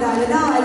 Dalila